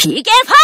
기계 파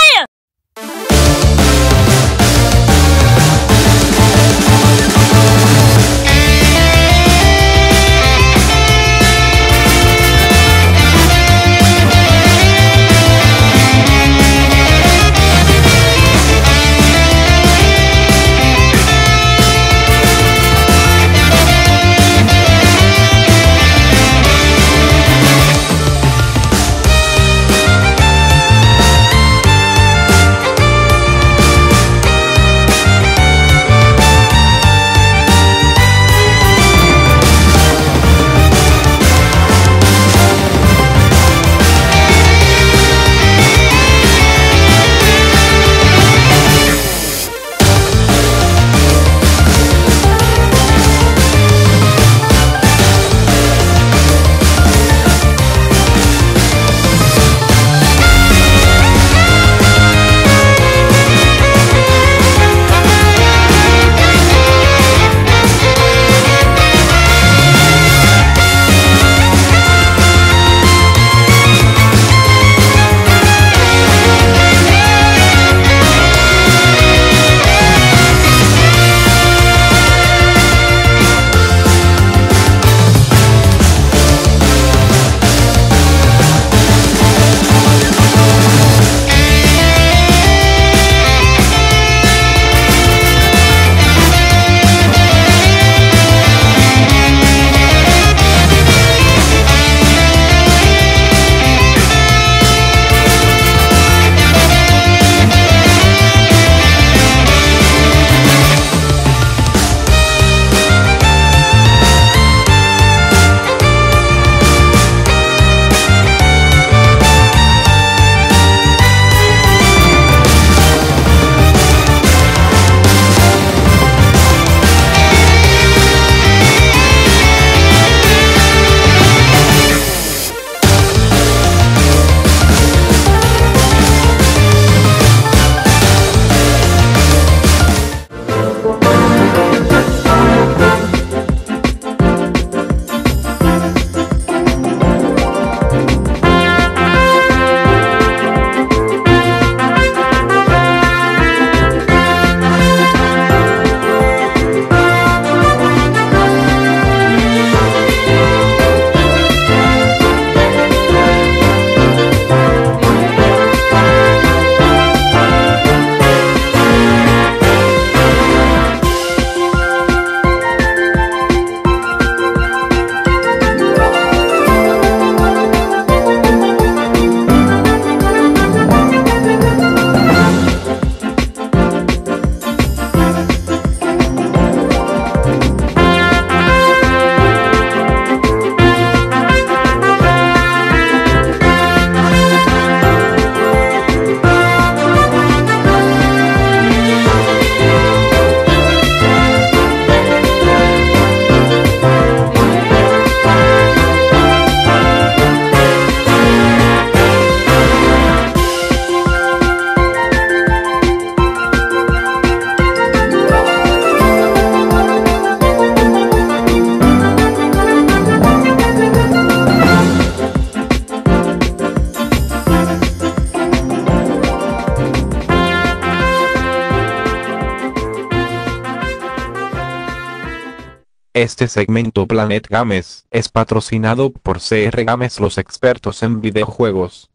Este segmento Planet Games es patrocinado por CR Games los expertos en videojuegos.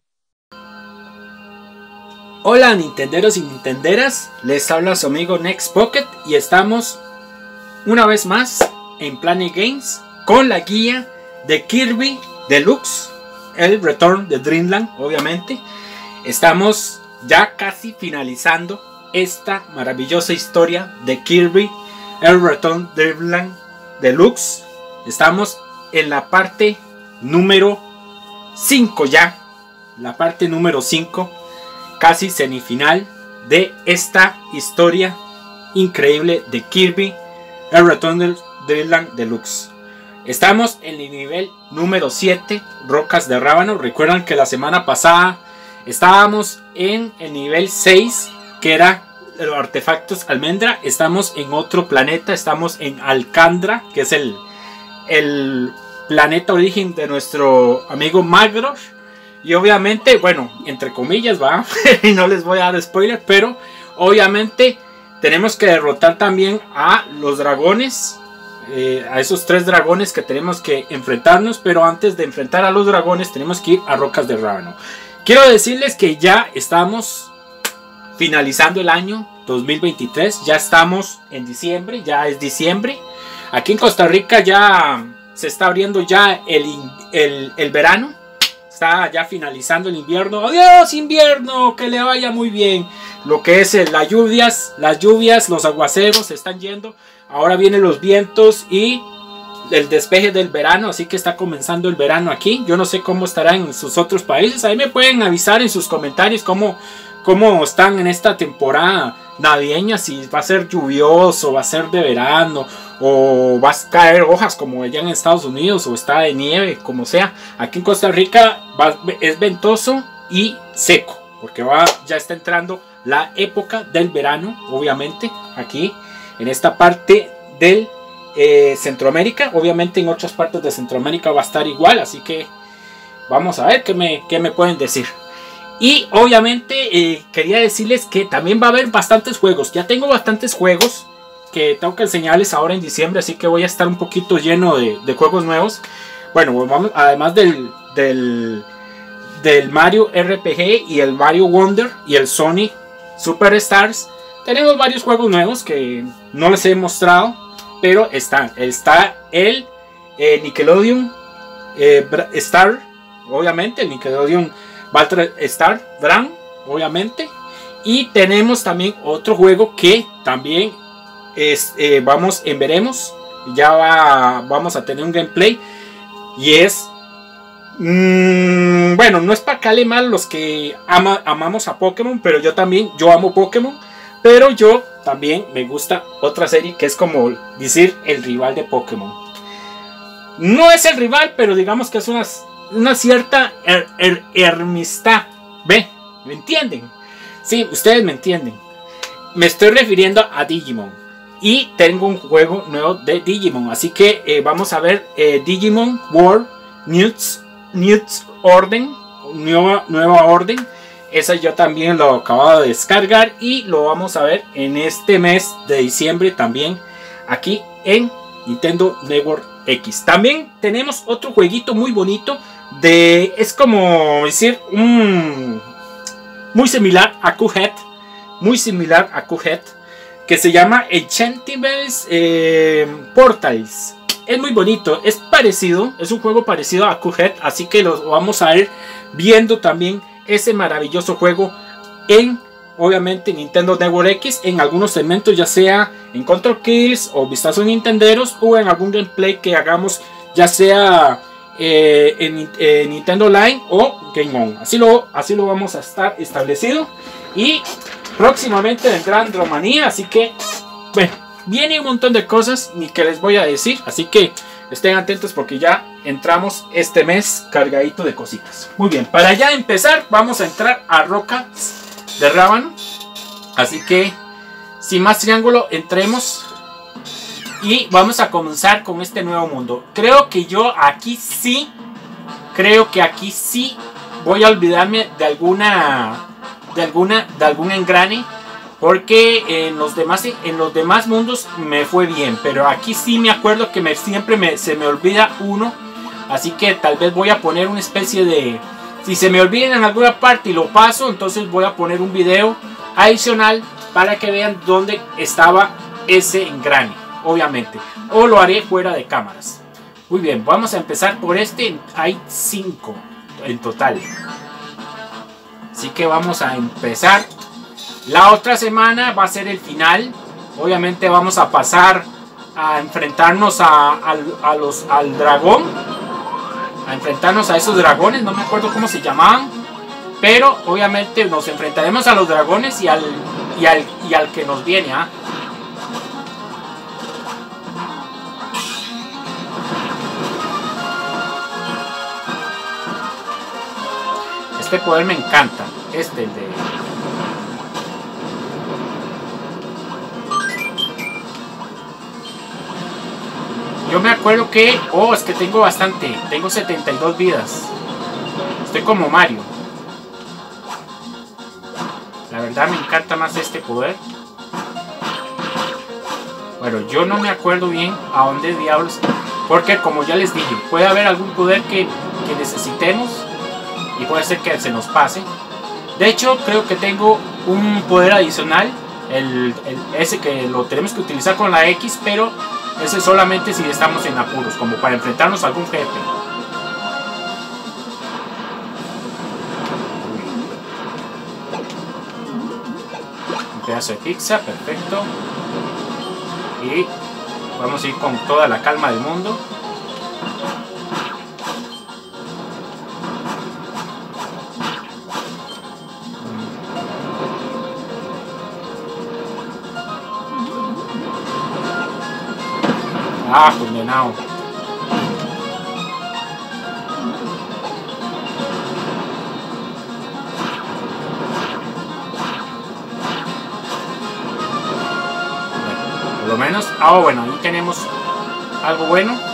Hola Nintenderos y Nintenderas, les habla su amigo Next Pocket y estamos una vez más en Planet Games con la guía de Kirby Deluxe, el Return de Dreamland, obviamente. Estamos ya casi finalizando esta maravillosa historia de Kirby, el Return de Dreamland Deluxe. Estamos en la parte número 5 ya, la parte número 5 casi semifinal de esta historia increíble de Kirby el Return del Dreamland Deluxe. Estamos en el nivel número 7, Rocas de Rábano. Recuerdan que la semana pasada estábamos en el nivel 6, que era los artefactos almendra. Estamos en otro planeta. Estamos en Alcandra, que es el, el planeta origen de nuestro amigo Magro. Y obviamente, bueno, entre comillas, va. y no les voy a dar spoiler, pero obviamente tenemos que derrotar también a los dragones. eh, a esos tres dragones que tenemos que enfrentarnos. Pero antes de enfrentar a los dragones, tenemos que ir a Rocas de Rábano. Quiero decirles que ya estamos finalizando el año 2023. Ya estamos en diciembre, ya es diciembre. Aquí en Costa Rica ya se está abriendo ya el, el, el verano. Está ya finalizando el invierno. Adiós invierno, que le vaya muy bien. Lo que es eh, las lluvias, las lluvias, los aguaceros se están yendo. Ahora vienen los vientos y el despeje del verano, así que está comenzando el verano aquí. Yo no sé cómo estará en sus otros países. Ahí me pueden avisar en sus comentarios cómo, cómo están en esta temporada navideña, si va a ser lluvioso, va a ser de verano, o va a caer hojas como allá en Estados Unidos, o está de nieve, como sea. Aquí en Costa Rica es ventoso y seco, porque ya está entrando la época del verano, obviamente, aquí en esta parte del eh, Centroamérica. Obviamente en otras partes de Centroamérica va a estar igual, así que vamos a ver qué me, qué me pueden decir. Y obviamente eh, quería decirles que también va a haber bastantes juegos. Ya tengo bastantes juegos que tengo que enseñarles ahora en diciembre, así que voy a estar un poquito lleno de, juegos nuevos. Bueno, pues además del, del, del Mario RPG y el Mario Wonder y el Sony Superstars, tenemos varios juegos nuevos que no les he mostrado, pero están. Está el eh, Nickelodeon eh, Star, obviamente, el Nickelodeon Battle Star Drum, obviamente. Y tenemos también otro juego que también eh, vamos en veremos. Ya va- vamos a tener un gameplay. Y es. mm, bueno, no es para cale mal los que ama- amamos a Pokémon, pero yo también, yo amo Pokémon. Pero yo también me gusta otra serie que es como decir el rival de Pokémon. No es el rival, pero digamos que es una, una cierta her- her- hermistad. ¿Ve? ¿Me entienden? Sí, ustedes me entienden. Me estoy refiriendo a Digimon. Y tengo un juego nuevo de Digimon. Así que eh, vamos a ver eh, Digimon World Newts, Newts Orden. Nueva, nueva orden. Esa yo también lo acabo de descargar. Y lo vamos a ver en este mes de diciembre también. Aquí en Nintendo Network X. También tenemos otro jueguito muy bonito. De. Es como decir. un muy similar a Cuphead. Muy similar a Cuphead. Que se llama Enchantimals eh, Portals. Es muy bonito. Es parecido. Es un juego parecido a Cuphead. Así que lo vamos a ir viendo también ese maravilloso juego en obviamente Nintendo Network X en algunos segmentos ya sea en Control Kills o Vistazos Nintenderos o en algún gameplay que hagamos ya sea eh, en eh, Nintendo Line o Game On así lo, así lo vamos a estar establecido y próximamente vendrá Andromanía así que bueno viene un montón de cosas ni que les voy a decir así que estén atentos porque ya entramos este mes cargadito de cositas. Muy bien, para ya empezar vamos a entrar a Rocas de Rábano. Así que sin más triángulo entremos y vamos a comenzar con este nuevo mundo. Creo que yo aquí sí, creo que aquí sí voy a olvidarme de alguna, de alguna, de algún engrane. Porque en los demás en los demás mundos me fue bien, pero aquí sí me acuerdo que siempre se me olvida uno, así que tal vez voy a poner una especie de si se me olvida en alguna parte y lo paso, entonces voy a poner un video adicional para que vean dónde estaba ese engrane, obviamente, o lo haré fuera de cámaras. Muy bien, vamos a empezar por este, hay 5 en total. Así que vamos a empezar la otra semana va a ser el final. Obviamente vamos a pasar a enfrentarnos a, al- a los, al dragón. A enfrentarnos a esos dragones. No me acuerdo cómo se llamaban. Pero obviamente nos enfrentaremos a los dragones y al, y al, y al que nos viene. ¿ah? Este poder me encanta. Este, el de... Yo me acuerdo que... Oh, es que tengo bastante. Tengo 72 vidas. Estoy como Mario. La verdad me encanta más este poder. Bueno, yo no me acuerdo bien a dónde diablos... Porque como ya les dije, puede haber algún poder que, que necesitemos y puede ser que se nos pase. De hecho, creo que tengo un poder adicional. El, ese que lo tenemos que utilizar con la X, pero ese solamente si estamos en apuros, como para enfrentarnos a algún jefe. Un pedazo de pizza, perfecto. Y vamos a ir con toda la calma del mundo. Ah, condenado. Por lo menos. Ah, bueno, ahí tenemos algo bueno.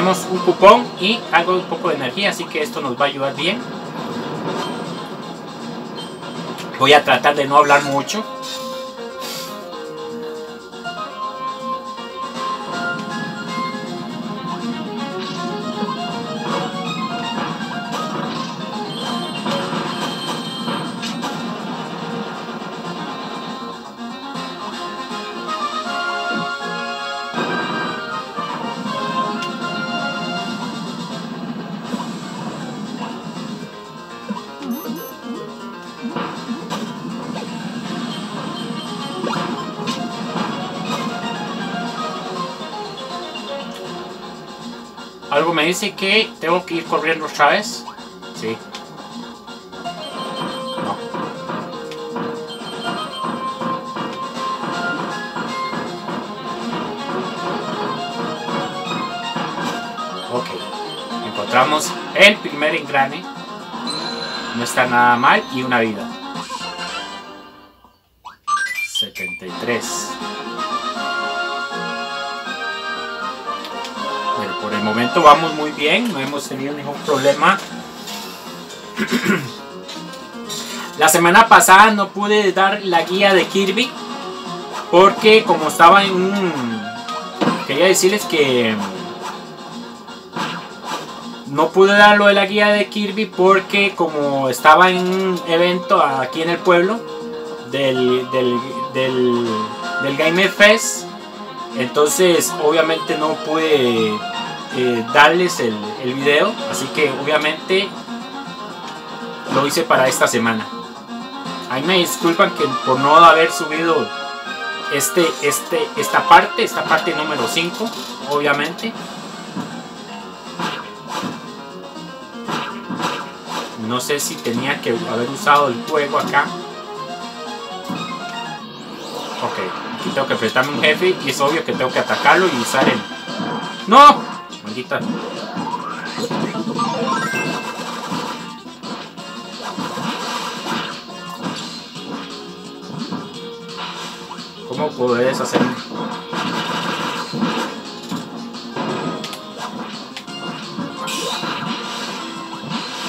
Tenemos un cupón y algo un poco de energía, así que esto nos va a ayudar bien. Voy a tratar de no hablar mucho. Dice que tengo que ir corriendo otra vez. Sí. No. Ok. Encontramos el primer engrane. No está nada mal y una vida. 73. Momento vamos muy bien, no hemos tenido ningún problema. La semana pasada no pude dar la guía de Kirby porque como estaba en un... Quería decirles que no pude dar lo de la guía de Kirby porque como estaba en un evento aquí en el pueblo del, del, del, del Game Fest, entonces obviamente no pude eh, darles el, el video, así que obviamente lo hice para esta semana. Ahí me disculpan que por no haber subido este, este, esta parte, esta parte número 5, obviamente. No sé si tenía que haber usado el juego acá. Ok, aquí tengo que enfrentarme un jefe y es obvio que tengo que atacarlo y usar el... ¡No! Maldita. ¿Cómo puedes hacer?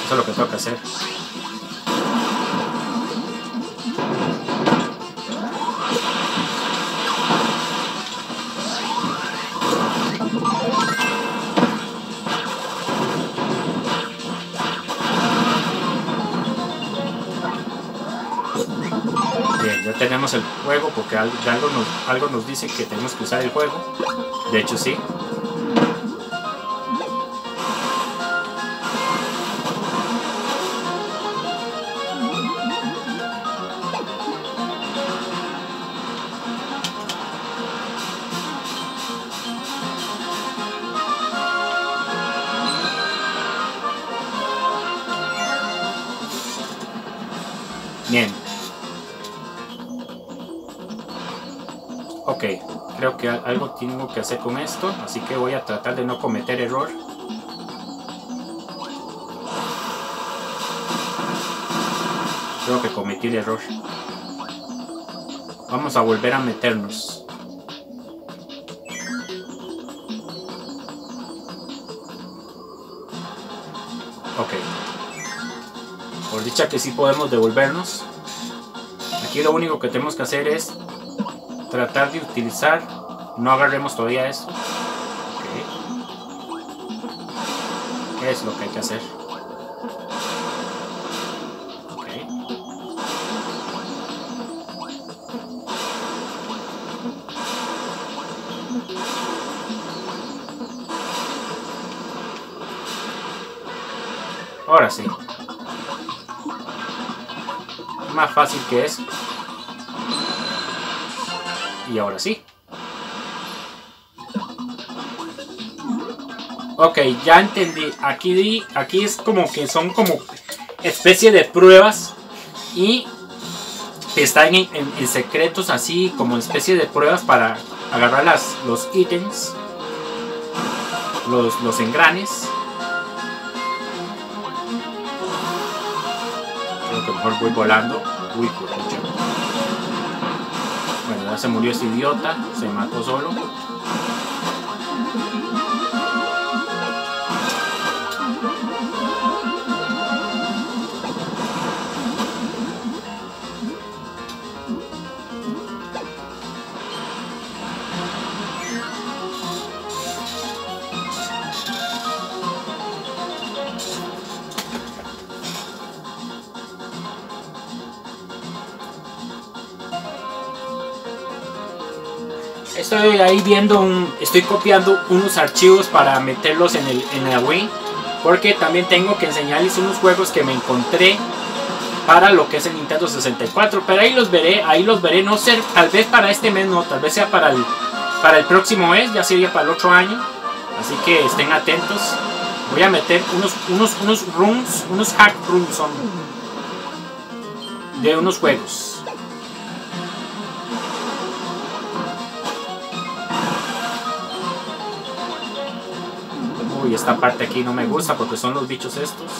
Eso es lo que que hacer. El juego porque algo nos, algo nos dice que tenemos que usar el juego. De hecho, sí. Tengo que hacer con esto, así que voy a tratar de no cometer error. Creo que cometí el error. Vamos a volver a meternos. Ok. Por dicha que sí podemos devolvernos. Aquí lo único que tenemos que hacer es tratar de utilizar. No agarremos todavía esto. Ok. ¿Qué es lo que hay que hacer? Ahora sí. Más fácil que eso. Y ahora sí. Ok, ya entendí. Aquí, di- aquí es como que son como especie de pruebas y están en, secretos así como especie de pruebas para agarrar las, los ítems, los, los engranes. Creo que mejor voy volando. Uy, por. Bueno, ya se murió ese idiota, se mató solo. Estoy ahí viendo un. Estoy copiando unos archivos para meterlos en el, en la Wii. Porque también tengo que enseñarles unos juegos que me encontré para lo que es el Nintendo 64. Pero ahí los veré, ahí los veré. No sé, tal vez para este mes no, tal vez sea para el, para el próximo mes, ya sería para el otro año. Así que estén atentos. Voy a meter unos, unos, unos rooms, unos hack rooms son de unos juegos. Uy, esta parte aquí no me gusta porque son los bichos estos.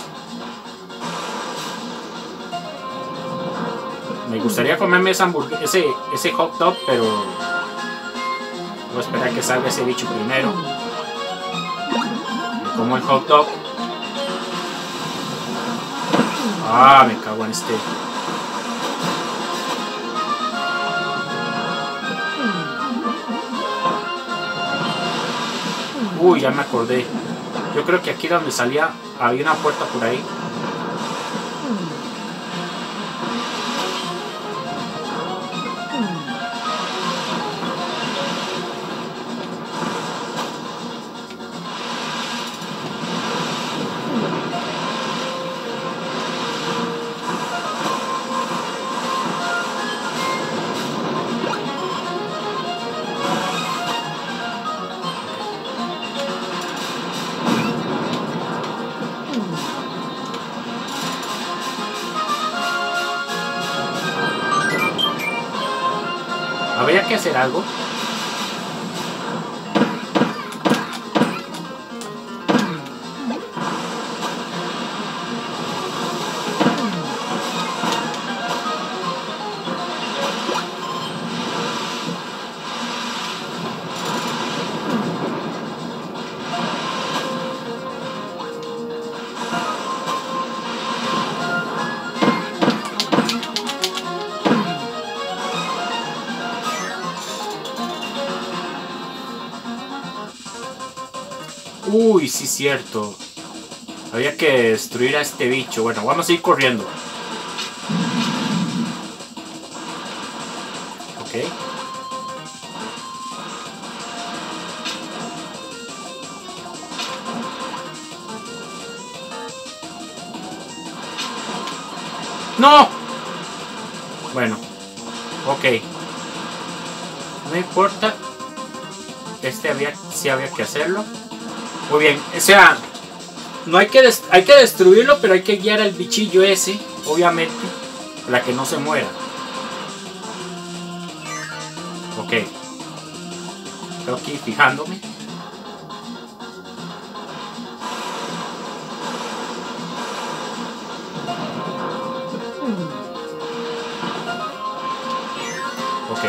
Me gustaría comerme esa ese, ese hot dog, pero voy a esperar que salga ese bicho primero. Me como el hot dog. Ah, me cago en este. Uy, ya me acordé. Yo creo que aquí donde salía había una puerta por ahí. Habría que hacer algo. Cierto. Había que destruir a este bicho. Bueno, vamos a ir corriendo. Ok. ¡No! Bueno. Ok. No importa. Este había, sí había que hacerlo. Muy bien, o sea, no hay que, hay que destruirlo, pero hay que guiar al bichillo ese, obviamente, para que no se muera. Ok. Estoy aquí fijándome. Ok.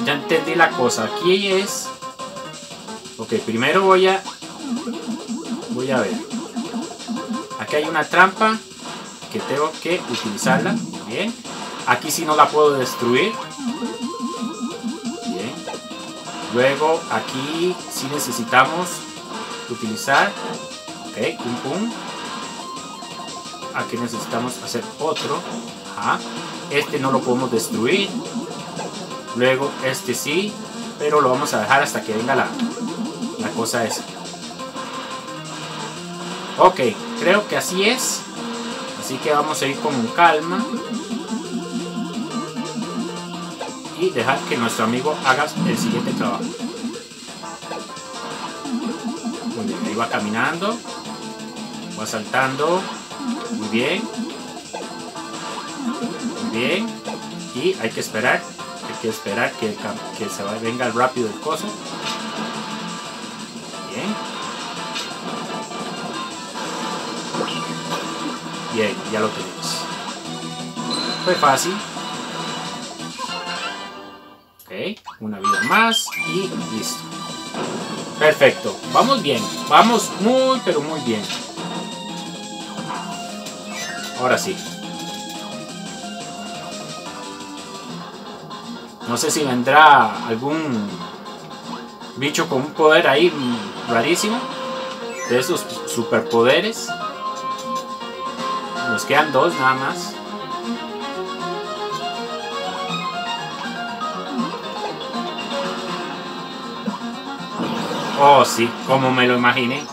ya entendí la cosa. Aquí es... Ok, primero voy a... Voy a ver. Aquí hay una trampa que tengo que utilizarla. Bien. Aquí sí no la puedo destruir. Bien. Luego aquí sí necesitamos utilizar. Ok, pum pum. Aquí necesitamos hacer otro. Ajá. Este no lo podemos destruir. Luego este sí. Pero lo vamos a dejar hasta que venga la, la cosa esa. Ok, creo que así es. Así que vamos a ir con calma. Y dejar que nuestro amigo haga el siguiente trabajo. Muy bien, ahí va caminando. Va saltando. Muy bien. Muy bien. Y hay que esperar. Hay que esperar que, que se venga rápido el coso. Bien, ya lo tenemos. Fue fácil. Ok, una vida más y listo. Perfecto, vamos bien. Vamos muy, pero muy bien. Ahora sí. No sé si vendrá algún bicho con un poder ahí rarísimo. De esos superpoderes. Nos quedan dos nada más. Oh, sí, como me lo imaginé.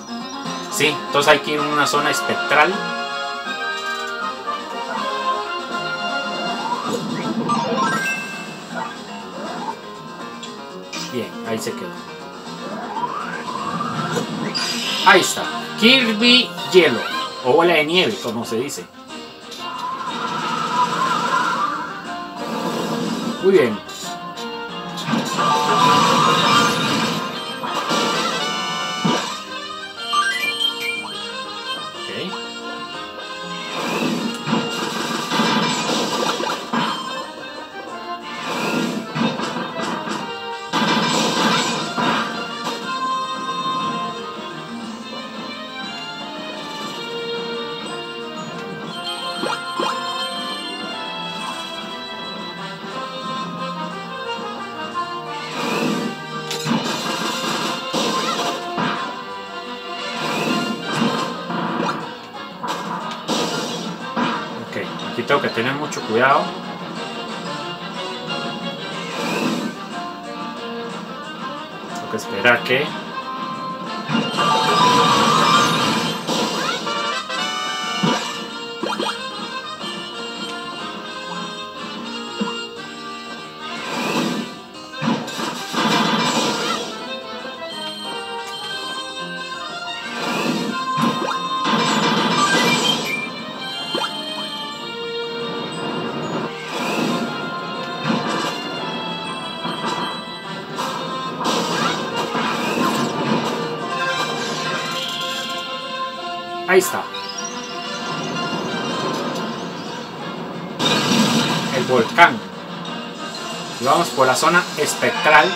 Sí, entonces hay que ir a una zona espectral. Bien, ahí se quedó. Ahí está. Kirby Hielo. O bola de nieve, como se dice. Muy bien. Vamos por la zona espectral.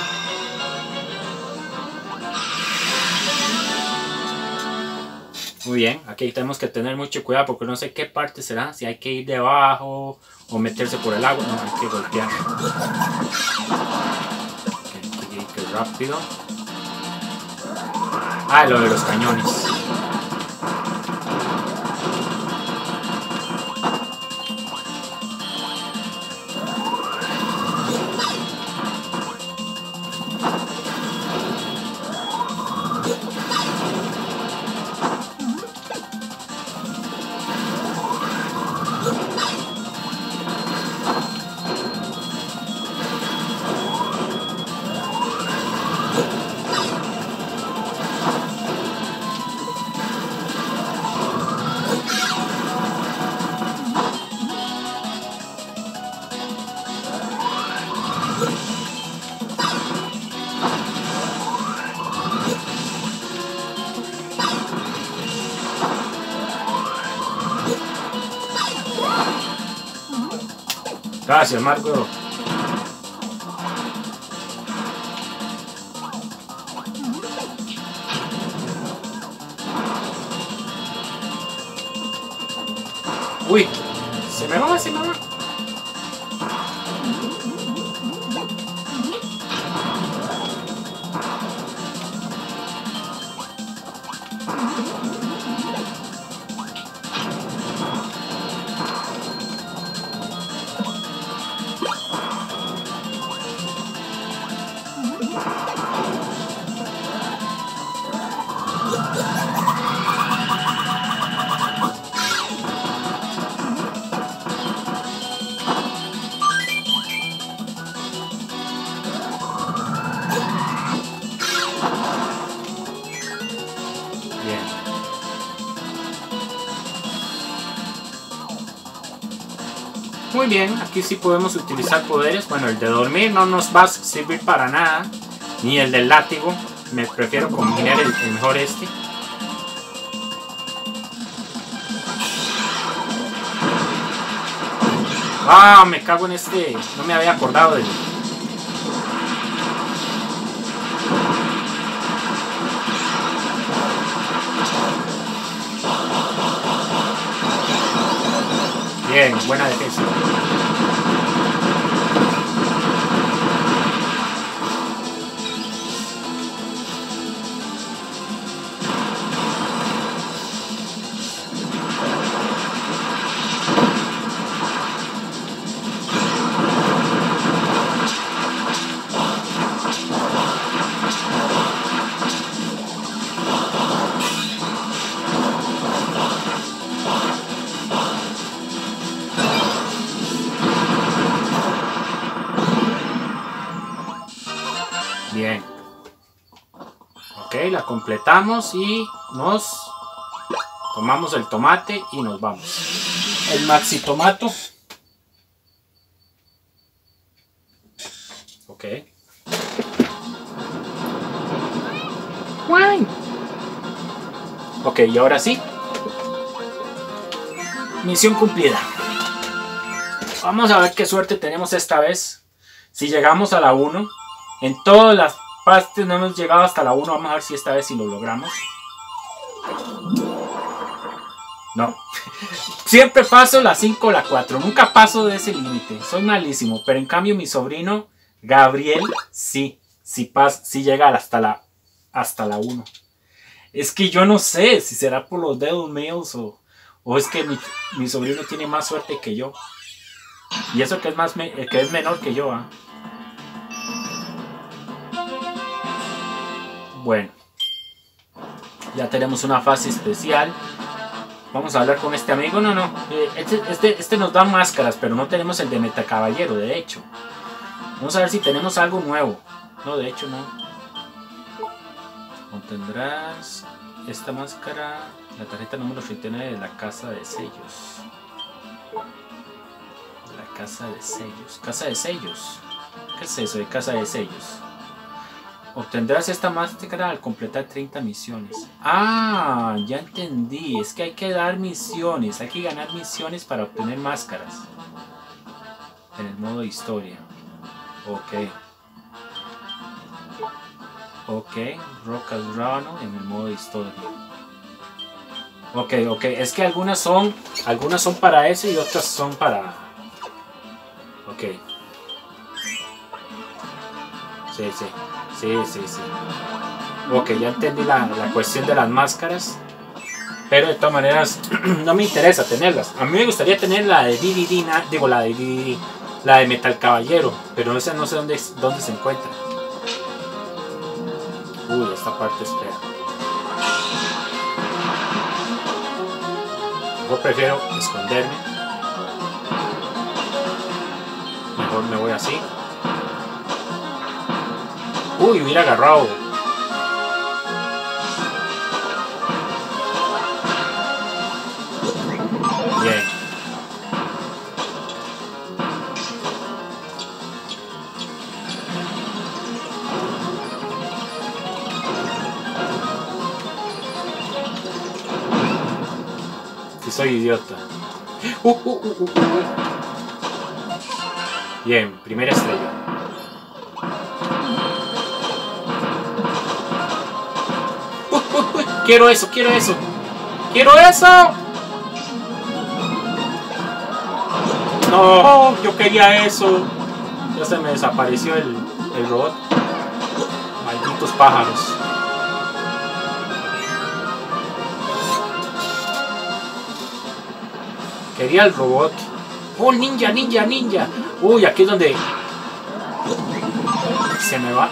Muy bien, aquí tenemos que tener mucho cuidado porque no sé qué parte será, si hay que ir debajo o meterse por el agua, no, hay que golpear. Hay que rápido. Ah, lo de los cañones. Gracias, Marco. Muy bien, aquí sí podemos utilizar poderes. Bueno, el de dormir no nos va a servir para nada. Ni el del látigo. Me prefiero combinar el, mejor este. Ah, me cago en este. No me había acordado del. Bien, buena defensa. Completamos y nos tomamos el tomate y nos vamos. El maxi tomato. Ok. Ok, y ahora sí. Misión cumplida. Vamos a ver qué suerte tenemos esta vez. Si llegamos a la 1. En todas las partes no hemos llegado hasta la 1. Vamos a ver si esta vez si lo logramos. No. Siempre paso la 5 o la 4. Nunca paso de ese límite. Soy malísimo. Pero en cambio mi sobrino Gabriel sí. Sí, pas sí llega hasta la, hasta la 1. Es que yo no sé si será por los dedos míos o, o es que mi, mi sobrino tiene más suerte que yo. Y eso que es, más que es menor que yo. ¿ah? Bueno. Ya tenemos una fase especial. Vamos a hablar con este amigo. No, no. eh, Este, este, este nos da máscaras, pero no tenemos el de Metacaballero, de hecho. Vamos a ver si tenemos algo nuevo. No, de hecho no. Obtendrás esta máscara, la tarjeta número 39 de la casa de sellos. La casa de sellos. Casa de sellos. ¿Qué es eso de casa de sellos? Obtendrás esta máscara al completar 30 misiones. Ah, ya entendí. Es que hay que dar misiones. Hay que ganar misiones para obtener máscaras. En el modo historia. Ok. Ok. Rocas Rano en el modo historia. Ok, ok. Es que algunas son. Algunas son para eso y otras son para. Ok. Sí, sí. Sí, sí, sí. Ok, ya entendí la, la cuestión de las máscaras. Pero de todas maneras, no me interesa tenerlas. A mí me gustaría tener la de DVD, digo, la de DVD, la de Metal Caballero. Pero esa no sé dónde, dónde se encuentra. Uy, esta parte es fea. Yo prefiero esconderme. Mejor me voy así. Uy, hubiera agarrado. Bien. Que soy idiota. Uh, uh, uh, uh, uh. Bien, primera estrella. Quiero eso, quiero eso. Quiero eso. No, yo quería eso. Ya se me desapareció el, el robot. Malditos pájaros. Quería el robot. Oh, ninja, ninja, ninja. Uy, aquí es donde se me va.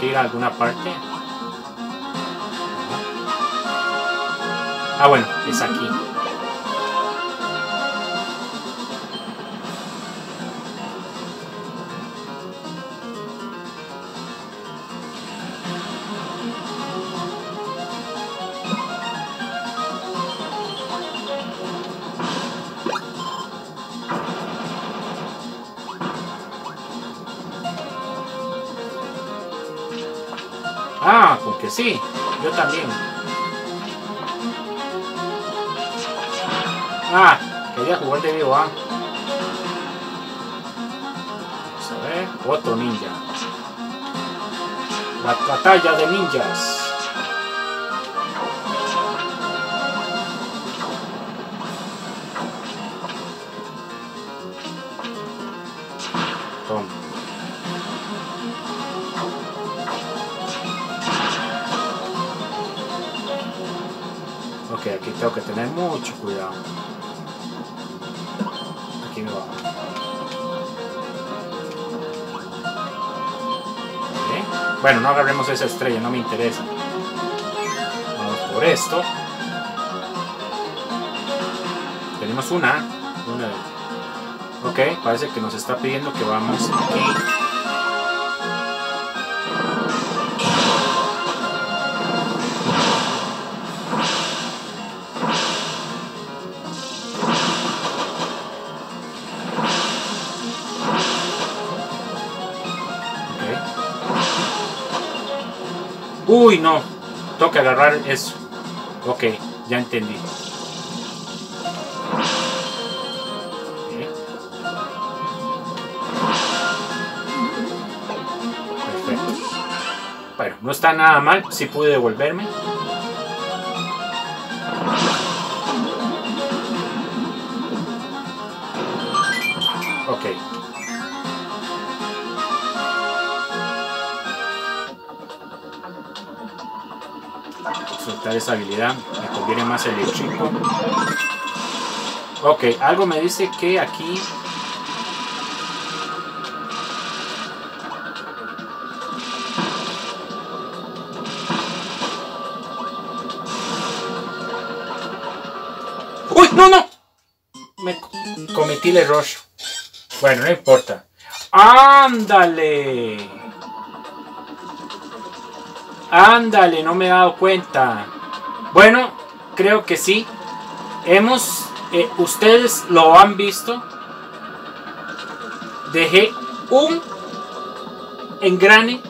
Que ir a alguna parte. Ah, bueno, es aquí. También. Ah, quería jugar de vivo, ah. A ver, otro ninja. La batalla de ninjas. Aquí me va. Ok. Bueno, no agarremos esa estrella, no me interesa. Vamos por esto. Tenemos una. una. Ok, parece que nos está pidiendo que vamos aquí. Uy, no. Tengo que agarrar eso. Ok, ya entendí. Perfecto. Bueno, no está nada mal. Sí pude devolverme. Soltar esa habilidad. Me conviene más el eléctrico. Ok, algo me dice que aquí... ¡Uy! ¡No, no! Me co- cometí el error. Bueno, no importa. ¡Ándale! Ándale, no me he dado cuenta. Bueno, creo que sí. Hemos, eh, ustedes lo han visto. Dejé un engrane.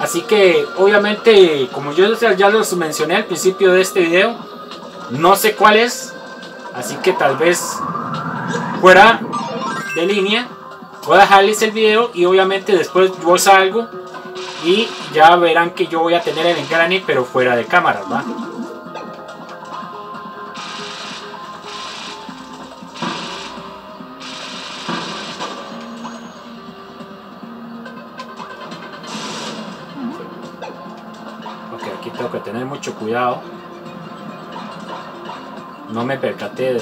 Así que, obviamente, como yo ya los mencioné al principio de este video, no sé cuál es. Así que tal vez fuera de línea. Voy a dejarles el video y obviamente después yo salgo y ya verán que yo voy a tener el engrane pero fuera de cámara, ¿va? Ok, aquí tengo que tener mucho cuidado. No me percaté de...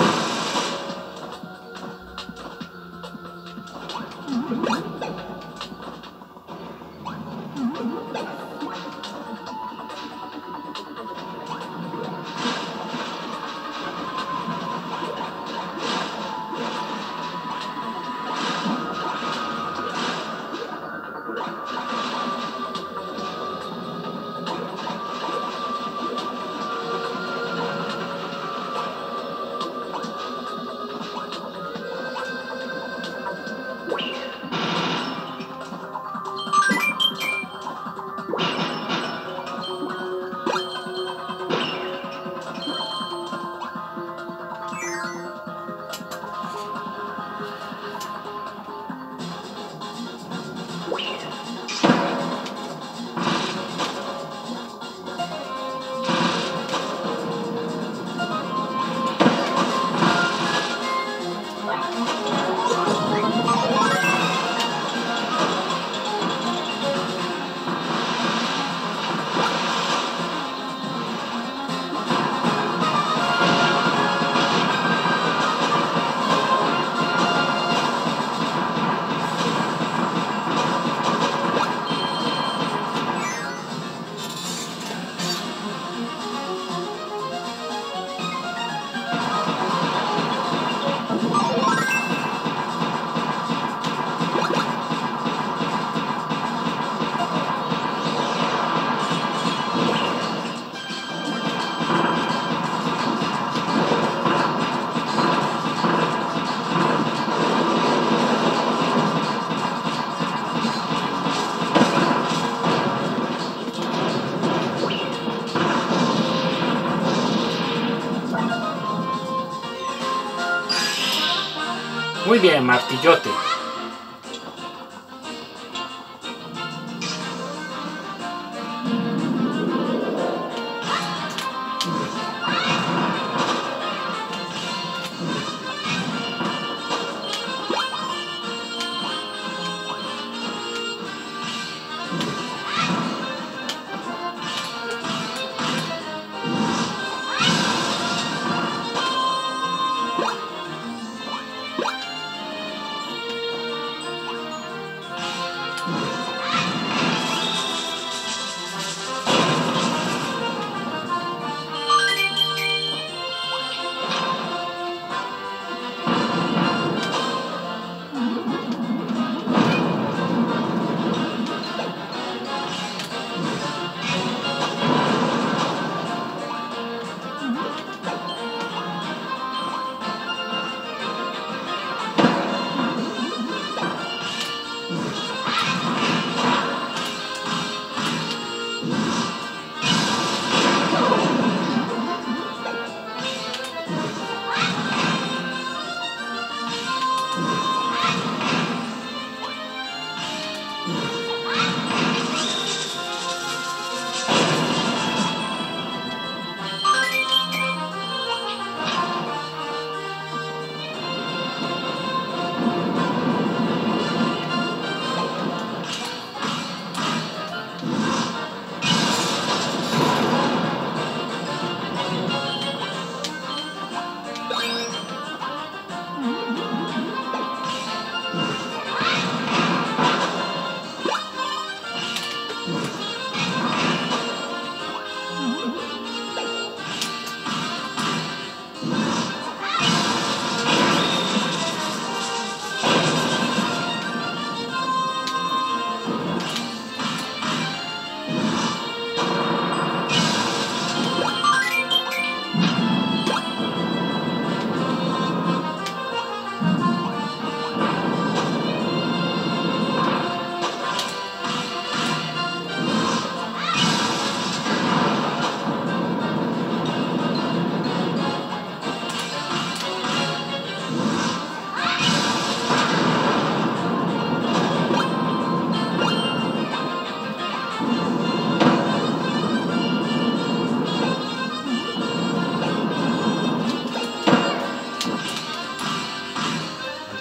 Muy bien, martillote.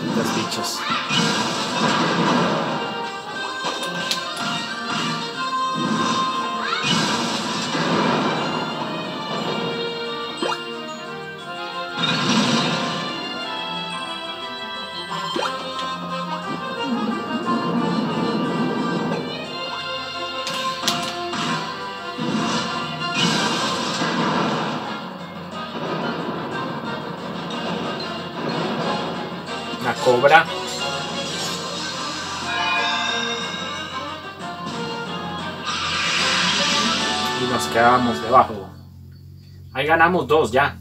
Malditos bichos. Quedábamos debajo. Ahí ganamos dos ya.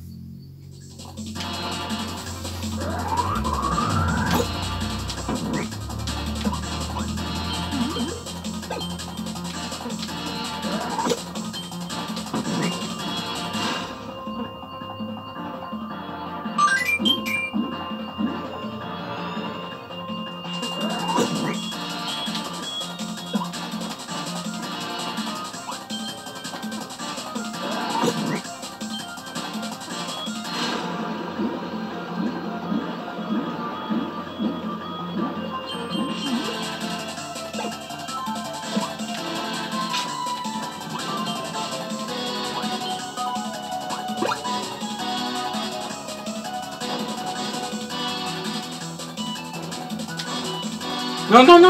No, no, no.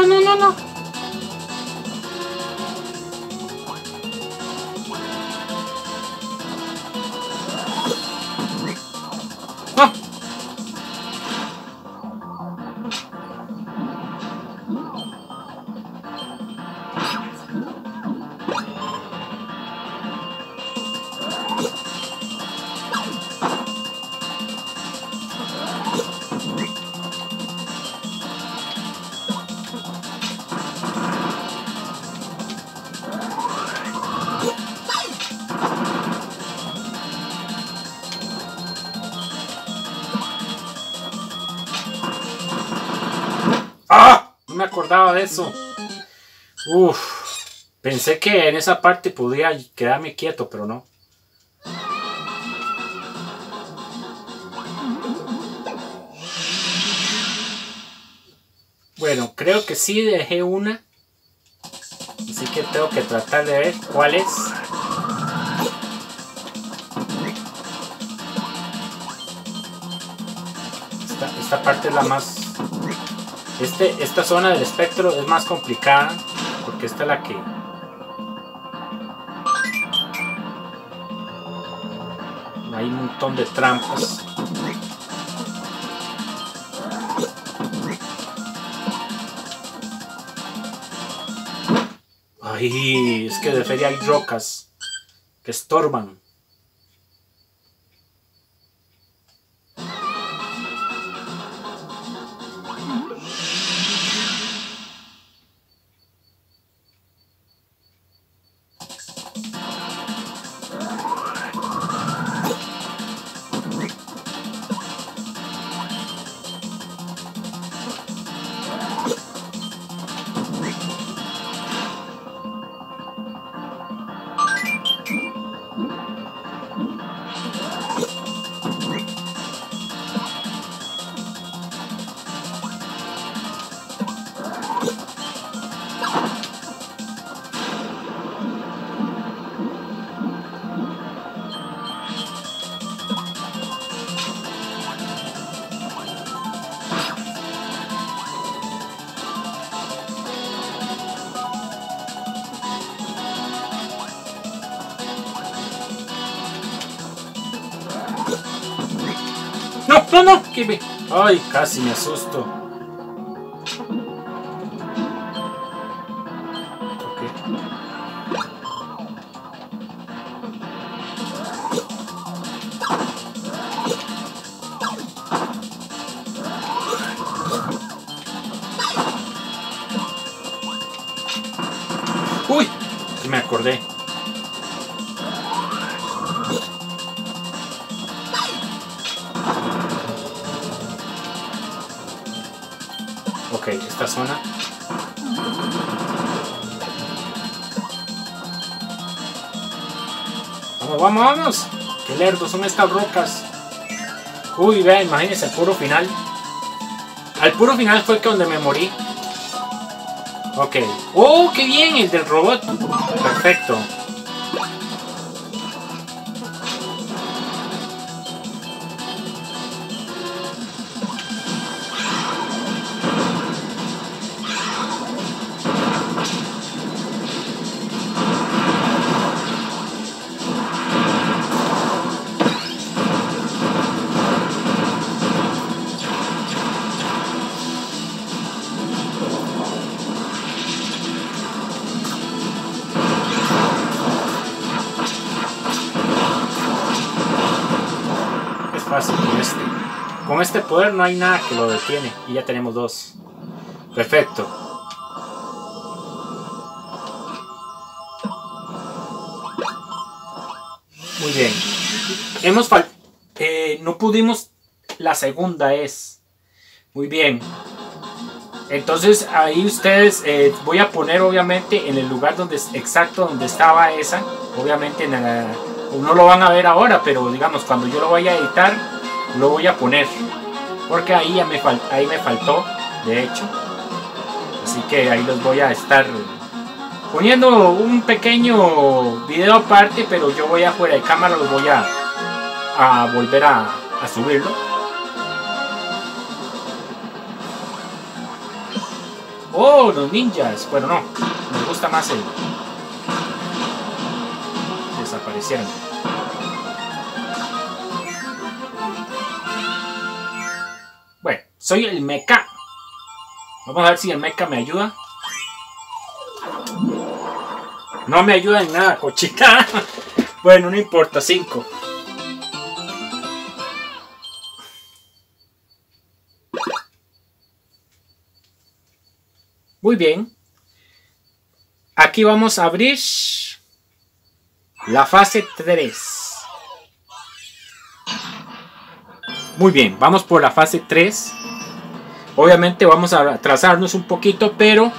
Eso. Uf. Pensé que en esa parte podía quedarme quieto, pero no. Bueno, creo que sí dejé una. Así que tengo que tratar de ver cuál es. Esta, esta parte es la más... Este, esta zona del espectro es más complicada porque esta es la que... Hay un montón de trampas. Ay, es que de feria hay rocas que estorban. Casi me asusto. Esta zona. Vamos, vamos, vamos. Qué lerdos son estas rocas. Uy, vea, imagínense el puro final. Al puro final fue que donde me morí. Ok. ¡Oh, qué bien! El del robot. Perfecto. Poder no hay nada que lo detiene. Y ya tenemos dos. Perfecto. Muy bien. Hemos fal eh, no pudimos. La segunda es. Muy bien. Entonces ahí ustedes eh, voy a poner obviamente en el lugar donde exacto donde estaba esa. Obviamente en la, no lo van a ver ahora, pero digamos cuando yo lo vaya a editar lo voy a poner. Porque ahí ya me, ahí me faltó, de hecho. Así que ahí los voy a estar poniendo un pequeño video aparte, pero yo voy a fuera de cámara, los voy a, a volver a, a subirlo. Oh, los ninjas. Bueno, no. Me gusta más el... Desaparecieron. Soy el mecha. Vamos a ver si el mecha me ayuda. No me ayuda en nada, cochita. Bueno, no importa, 5. Muy bien. Aquí vamos a abrir la fase 3. Muy bien, vamos por la fase 3. Obviamente vamos a atrasarnos un poquito, pero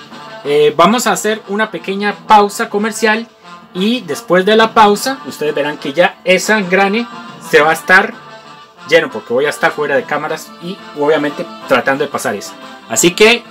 eh, vamos a hacer una pequeña pausa comercial. Y después de la pausa, ustedes verán que ya esa grane se va a estar lleno, porque voy a estar fuera de cámaras y obviamente tratando de pasar eso. Así que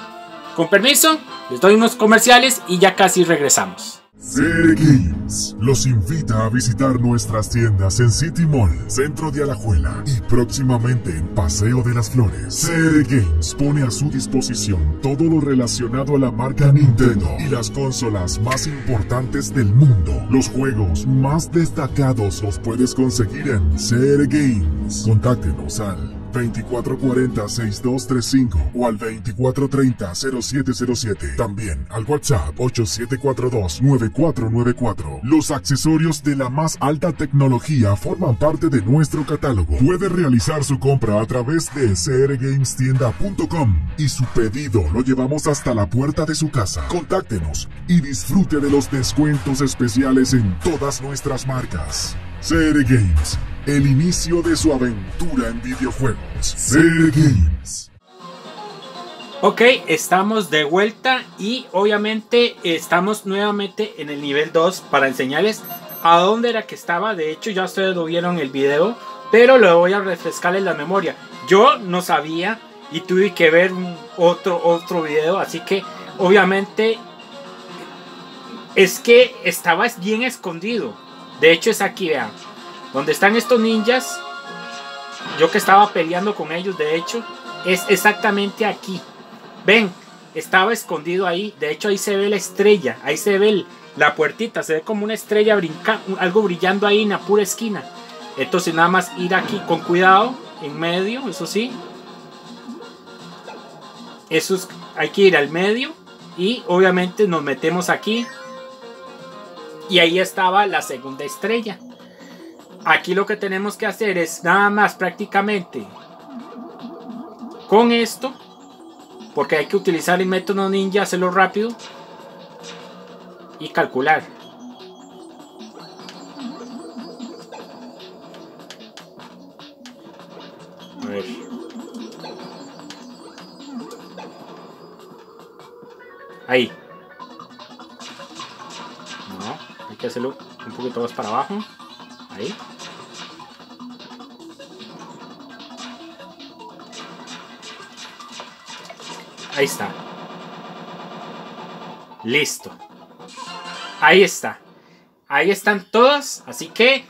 con permiso, les doy unos comerciales y ya casi regresamos. CR Games los invita a visitar nuestras tiendas en City Mall, Centro de Alajuela y próximamente en Paseo de las Flores. CR Games pone a su disposición todo lo relacionado a la marca Nintendo y las consolas más importantes del mundo. Los juegos más destacados los puedes conseguir en CR Games. Contáctenos al 2440-6235 o al 2430-0707. También al WhatsApp 8742-9494. Los accesorios de la más alta tecnología forman parte de nuestro catálogo. Puede realizar su compra a través de crgamestienda.com y su pedido lo llevamos hasta la puerta de su casa. Contáctenos y disfrute de los descuentos especiales en todas nuestras marcas. CR Games el inicio de su aventura en videojuegos. CR Games. Ok, estamos de vuelta y obviamente estamos nuevamente en el nivel 2 para enseñarles a dónde era que estaba. De hecho, ya ustedes lo vieron el video, pero lo voy a refrescar en la memoria. Yo no sabía y tuve que ver otro, otro video, así que obviamente es que estaba bien escondido. De hecho, es aquí, vean. Donde están estos ninjas, yo que estaba peleando con ellos, de hecho, es exactamente aquí. Ven, estaba escondido ahí. De hecho, ahí se ve la estrella. Ahí se ve la puertita. Se ve como una estrella brincando, algo brillando ahí en la pura esquina. Entonces, nada más ir aquí con cuidado, en medio, eso sí. Eso es, hay que ir al medio. Y obviamente nos metemos aquí. Y ahí estaba la segunda estrella. Aquí lo que tenemos que hacer es nada más prácticamente con esto. Porque hay que utilizar el método ninja, hacerlo rápido. Y calcular. Poquito más para abajo. Ahí. Ahí está. Listo. Ahí está. Ahí están todas. Así que,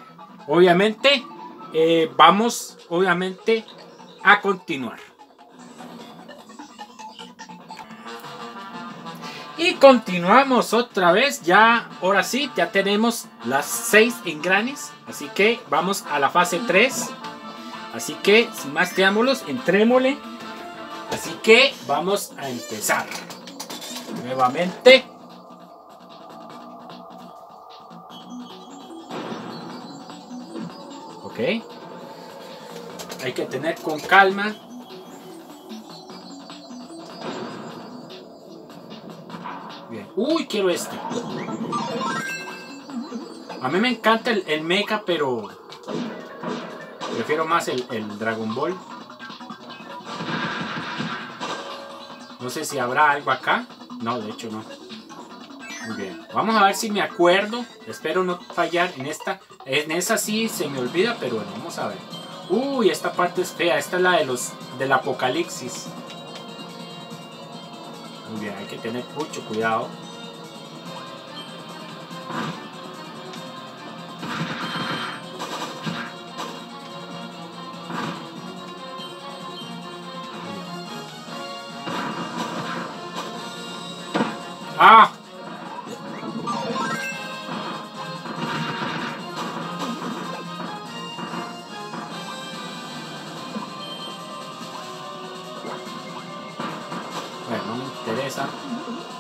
obviamente, eh, vamos, obviamente, a continuar. Y continuamos otra vez. Ya, ahora sí, ya tenemos las seis engranes. Así que vamos a la fase 3. Así que, sin más preámbulos, entrémosle. Así que vamos a empezar. Nuevamente. Ok. Hay que tener con calma. Uy, quiero este. A mí me encanta el, el mecha, pero prefiero más el, el Dragon Ball. No sé si habrá algo acá. No, de hecho no. Muy bien. Vamos a ver si me acuerdo. Espero no fallar en esta. En esa sí se me olvida, pero bueno, vamos a ver. Uy, esta parte es fea. Esta es la de los del apocalipsis. Muy bien, hay que tener mucho cuidado. No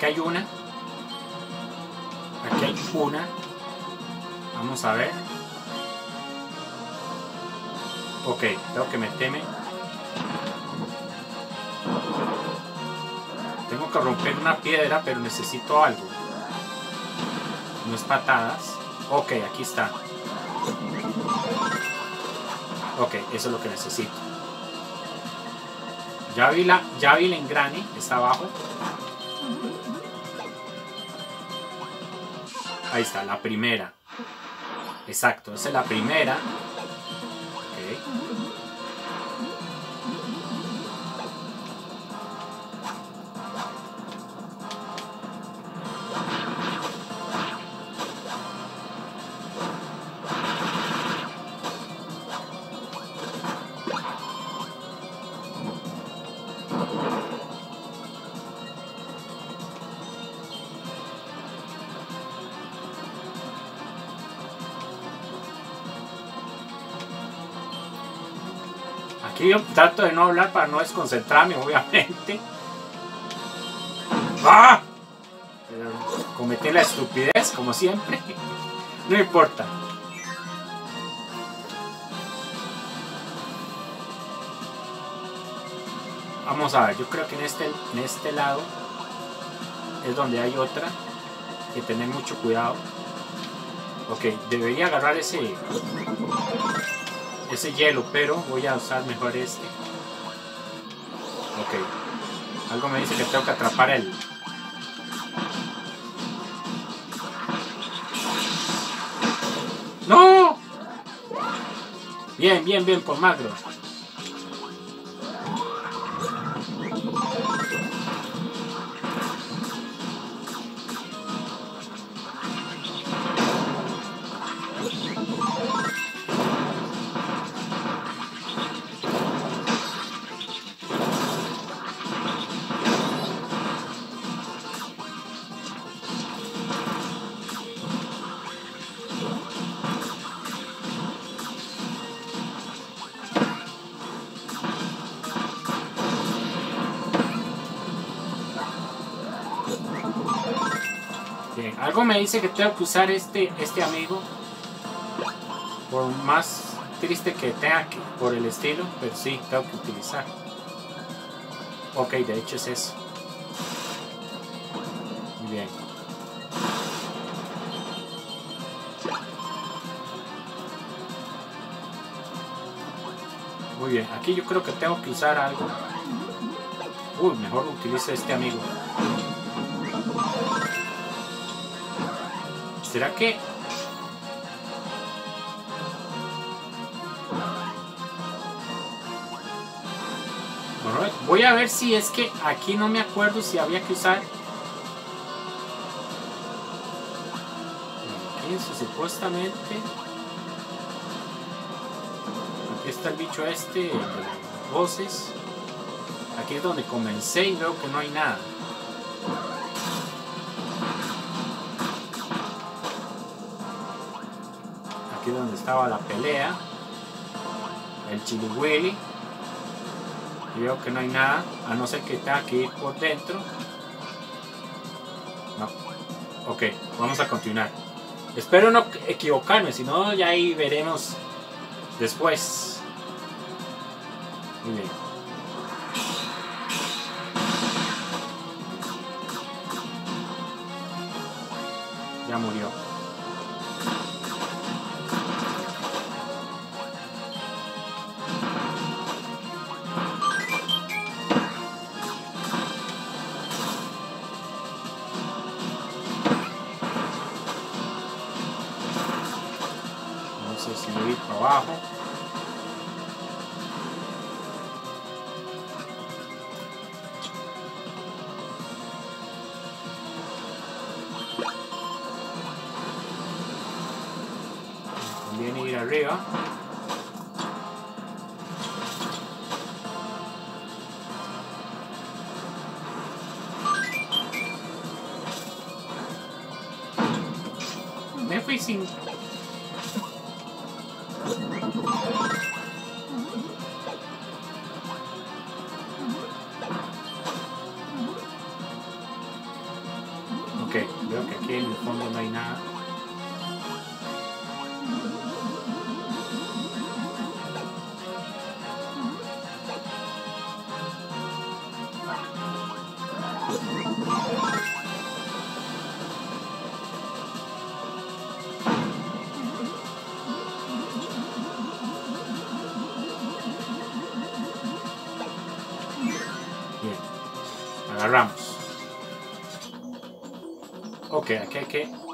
aquí hay una. Aquí hay una. Vamos a ver. Ok, tengo que meterme. Tengo que romper una piedra, pero necesito algo. No es patadas. Ok, aquí está. Ok, eso es lo que necesito. Ya vi, la, ya vi el engrane, está abajo. Ahí está, la primera. Exacto, esa es la primera. Trato de no hablar para no desconcentrarme, obviamente. ¡Ah! Pero cometí la estupidez, como siempre. No importa. Vamos a ver, yo creo que en este, en este lado es donde hay otra. Hay que tener mucho cuidado. Ok, debería agarrar ese ese hielo, pero voy a usar mejor este. Ok. Algo me dice que tengo que atrapar el... ¡No! Bien, bien, bien, por magro. Dice que tengo que usar este, este amigo. Por más triste que tenga que, por el estilo, pero sí, tengo que utilizar. Ok, de hecho es eso. Muy bien. Muy bien, aquí yo creo que tengo que usar algo. Uy, mejor utilizo este amigo. ¿Será que Bueno, voy a ver si es que aquí no me acuerdo si había que usar. Eso supuestamente. Aquí está el bicho este, voces. Aquí es donde comencé y veo que no hay nada. Donde estaba la pelea. El chili willy. Y veo que no hay nada, a no ser que tenga que ir por dentro. No. Ok, vamos a continuar. Espero no equivocarme, si no ya ahí veremos después. Muy bien. Ya murió.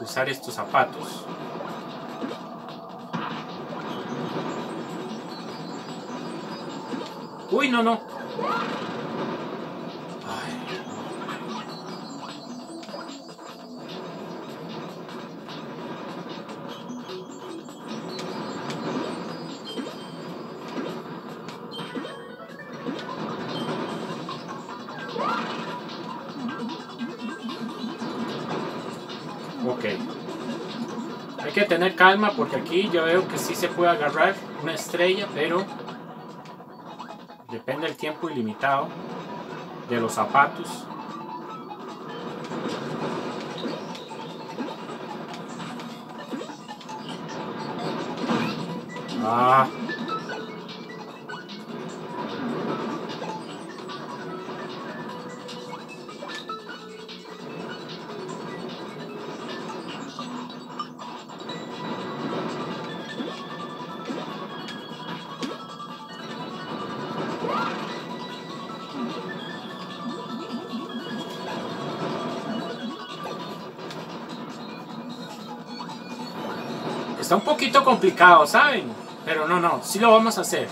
Usar estos zapatos. Uy, no, no. Calma porque aquí yo veo que sí se puede agarrar una estrella, pero depende del tiempo ilimitado de los zapatos. Ah. Poquito complicado, ¿saben? Pero no, no, sí lo vamos a hacer.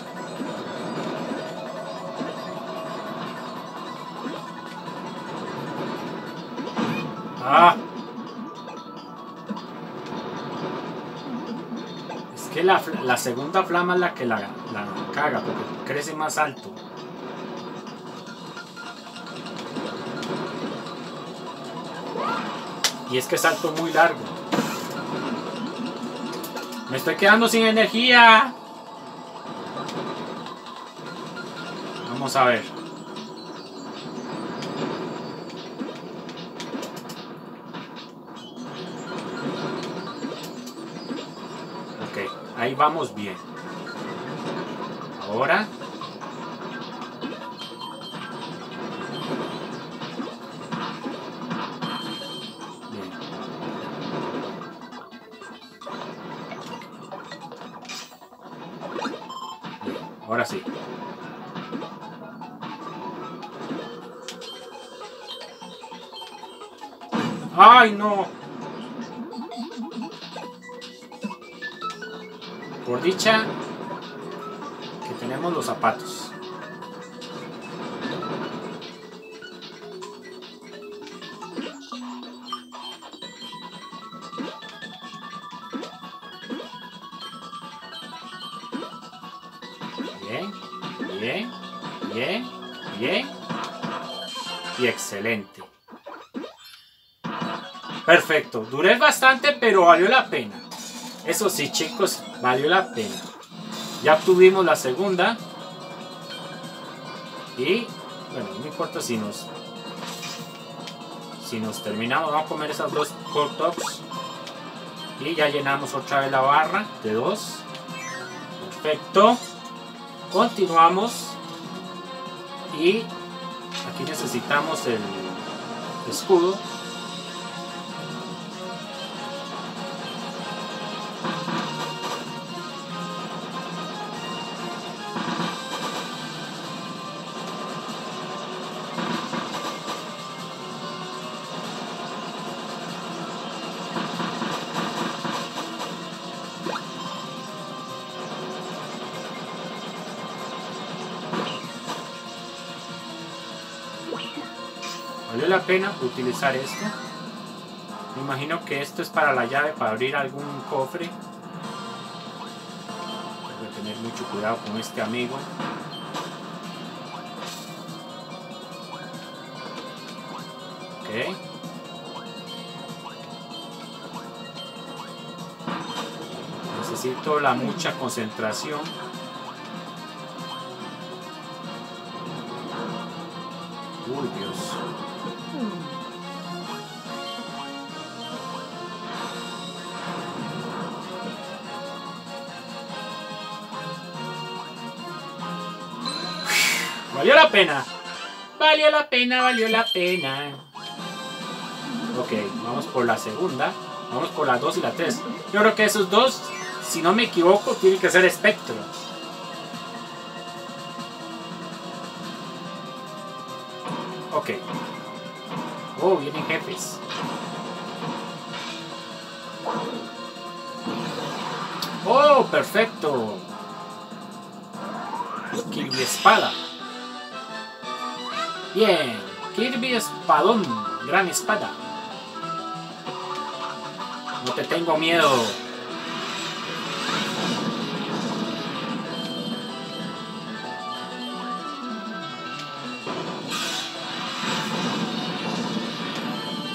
Ah. Es que la, la segunda flama es la que la, la caga, porque crece más alto. Y es que salto muy largo. Me estoy quedando sin energía. Vamos a ver. Ok, ahí vamos bien. Ahora. Perfecto, duré bastante pero valió la pena. Eso sí chicos, valió la pena. Ya obtuvimos la segunda. Y bueno, no importa si nos si nos terminamos, vamos a comer esas dos hot. Y ya llenamos otra vez la barra de dos. Perfecto. Continuamos. Y aquí necesitamos el escudo. Utilizar esto. Me imagino que esto es para la llave, para abrir algún cofre. Tengo que tener mucho cuidado con este amigo. Ok. Necesito la mucha concentración. Pena. Valió la pena, valió la pena. Ok, vamos por la segunda. Vamos por la 2 y la 3. Yo creo que esos dos, si no me equivoco, tienen que ser espectros. Ok. Oh, vienen jefes. Oh, perfecto. Kirby Espada. Espadón. Gran espada. No te tengo miedo.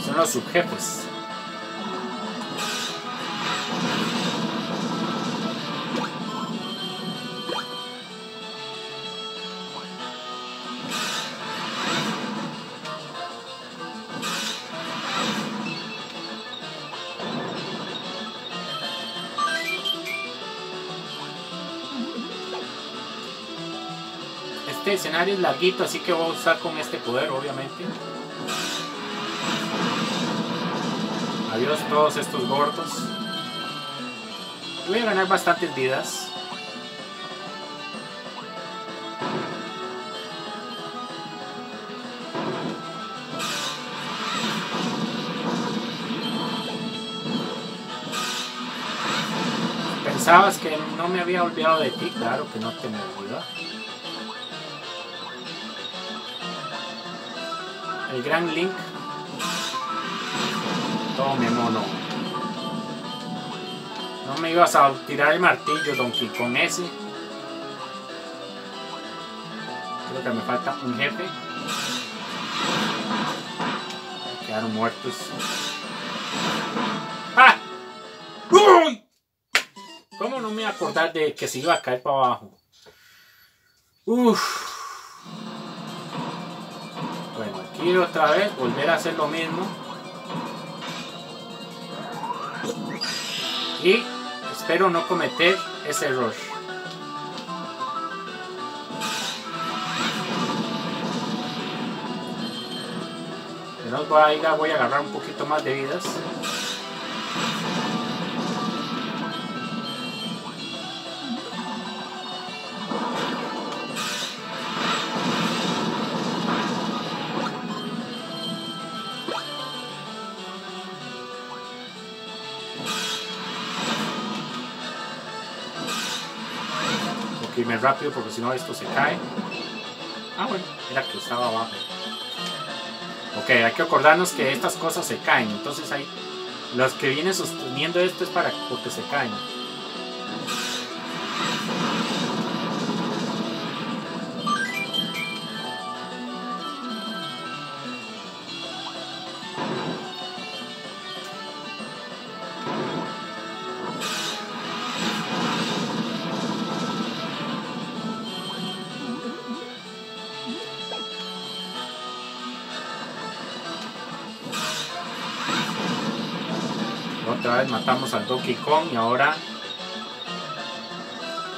Son los subjefes. Este escenario es larguito, así que voy a usar con este poder, obviamente. Adiós todos estos gordos. Voy a ganar bastantes vidas. Pensabas que no me había olvidado de ti, claro que no te me olvidó. Gran Link. Tome mono. No me ibas a tirar el martillo, Donkey, con ese. Creo que me falta un jefe. Quedaron muertos. ¡Ah! ¡Uy! ¿Cómo no me acordar de que se iba a caer para abajo? Uff. Aquí otra vez volver a hacer lo mismo. Y espero no cometer ese error. Pero ir voy a agarrar un poquito más de vidas. Rápido porque si no esto se cae. Ah, bueno, era que estaba abajo. Ok, hay que acordarnos que estas cosas se caen. Entonces hay. Los que vienen sosteniendo esto es para porque se caen. Matamos al Donkey Kong y ahora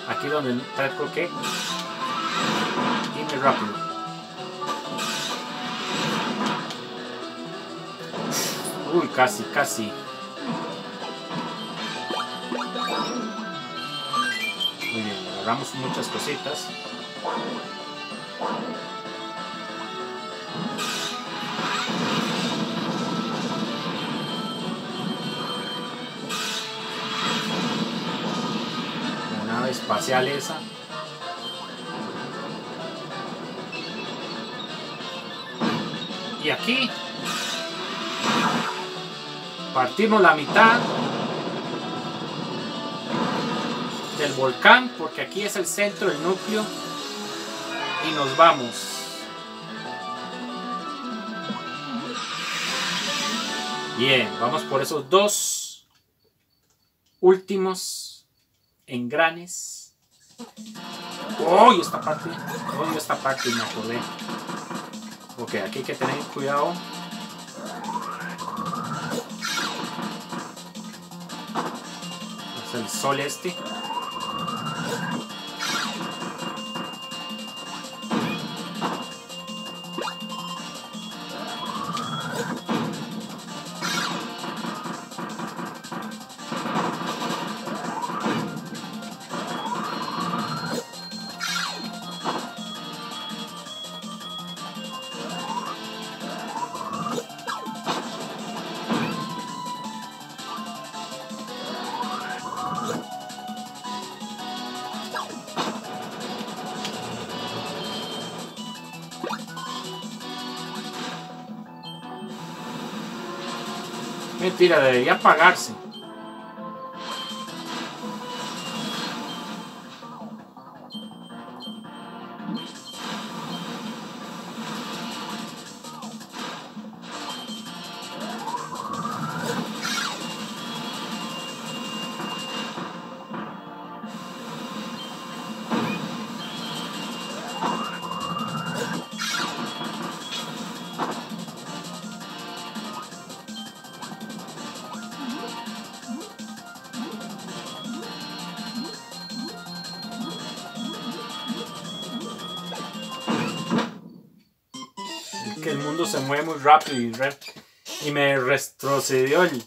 aquí donde tengo que irme rápido. Uy, casi, casi. Muy bien, agarramos muchas cositas. Espacial esa. Y aquí partimos la mitad del volcán porque aquí es el centro, el núcleo y nos vamos. Bien, vamos por esos dos últimos engranes. ¡Oh! esta parte. ¡Oh! esta parte me acordé. Ok, aquí hay que tener cuidado. Es el sol este. Mentira, debería pagarse. Y, re- y me retrocedió el...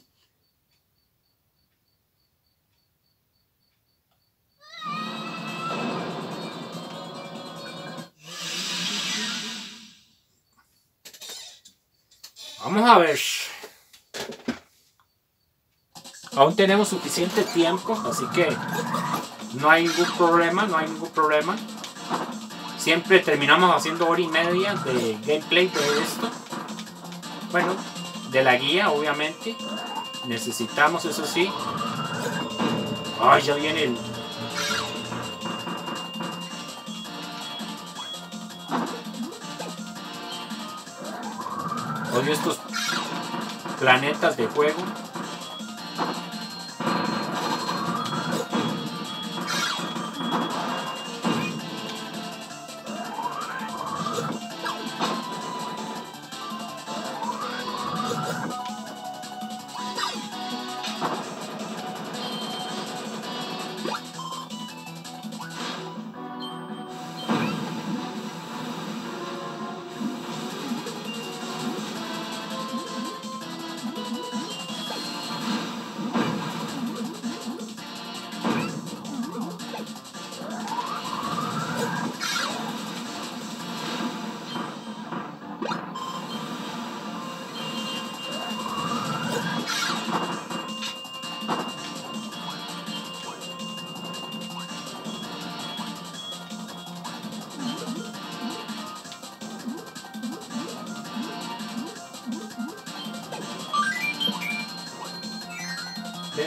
Vamos a ver. Aún tenemos suficiente tiempo, así que no hay ningún problema, no hay ningún problema. Siempre terminamos haciendo hora y media de gameplay de esto. Bueno, de la guía, obviamente. Necesitamos, eso sí. Ay, ya viene el. Odio estos planetas de juego.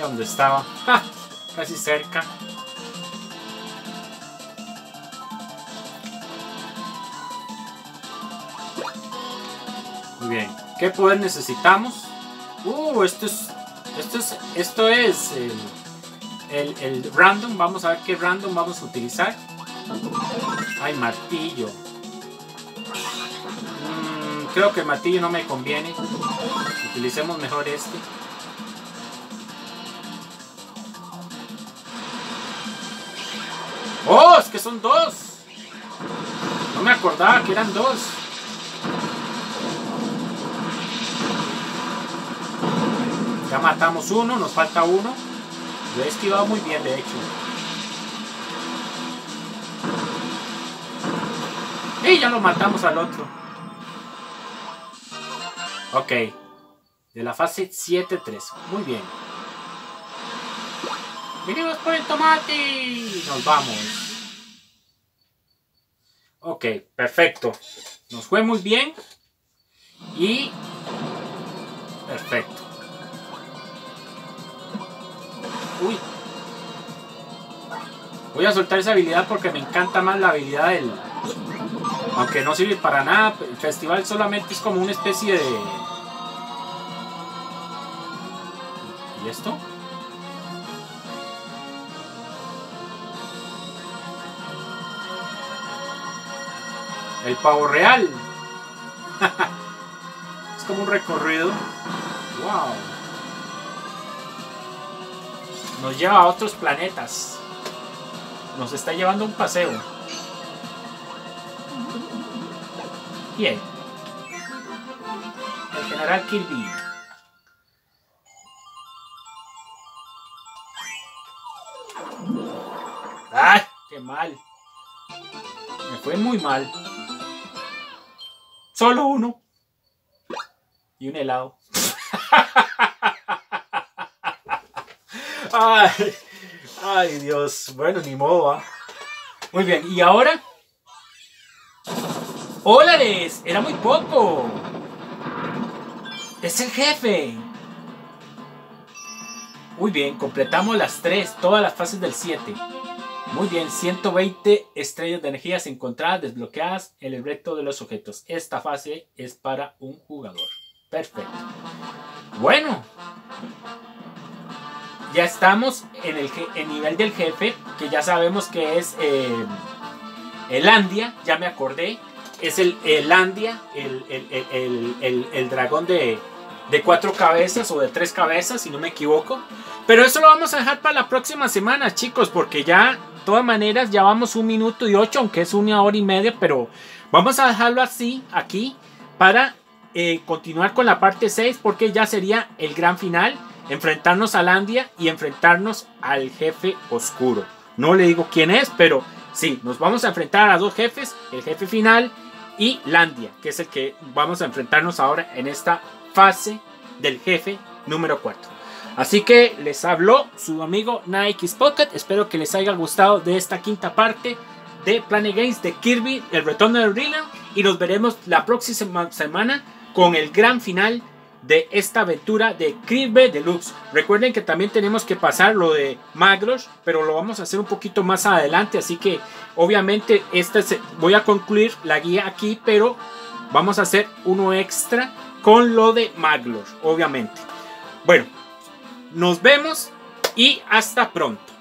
Donde estaba. Casi cerca. Muy bien. ¿Qué poder necesitamos? Uh, esto es. Esto es. Esto es el, el, el random. Vamos a ver qué random vamos a utilizar. Ay, martillo. Mm, creo que el martillo no me conviene. Utilicemos mejor este. Son dos. No me acordaba que eran dos. Ya matamos uno, nos falta uno. Lo he esquivado muy bien, de hecho. Y ya lo matamos al otro. Ok. De la fase 7-3. Muy bien. Venimos por el tomate. Nos vamos. Ok, perfecto. Nos fue muy bien. Y... Perfecto. Uy. Voy a soltar esa habilidad porque me encanta más la habilidad del... Aunque no sirve para nada, el festival solamente es como una especie de... ¿Y esto? El pavo real. es como un recorrido. Wow. Nos lleva a otros planetas. Nos está llevando un paseo. Bien. El general Kirby. ¡Ay! ¡Qué mal! Me fue muy mal. Solo uno. Y un helado. ay, ay, Dios. Bueno, ni modo. ¿ah? Muy bien. ¿Y ahora? ¡Hólares! Era muy poco. Es el jefe. Muy bien, completamos las tres, todas las fases del 7. Muy bien, 120 estrellas de energías encontradas desbloqueadas en el resto de los objetos. Esta fase es para un jugador. Perfecto. Bueno. Ya estamos en el, el nivel del jefe, que ya sabemos que es eh, Elandia, ya me acordé. Es el Elandia, el, el, el, dragón de, de cuatro cabezas o de tres cabezas, si no me equivoco. Pero eso lo vamos a dejar para la próxima semana, chicos, porque ya, todas maneras, ya vamos un minuto y ocho, aunque es una hora y media, pero vamos a dejarlo así, aquí, para eh, continuar con la parte 6, porque ya sería el gran final, enfrentarnos a Landia y enfrentarnos al jefe oscuro. No le digo quién es, pero sí, nos vamos a enfrentar a dos jefes, el jefe final y Landia, que es el que vamos a enfrentarnos ahora en esta fase del jefe número 4. Así que les habló su amigo Nike Pocket. Espero que les haya gustado de esta quinta parte de Planet Games de Kirby, el retorno del Real. Y nos veremos la próxima semana con el gran final de esta aventura de Kirby Deluxe. Recuerden que también tenemos que pasar lo de Magros, pero lo vamos a hacer un poquito más adelante. Así que obviamente este voy a concluir la guía aquí, pero vamos a hacer uno extra con lo de Maglos, obviamente. Bueno, nos vemos y hasta pronto.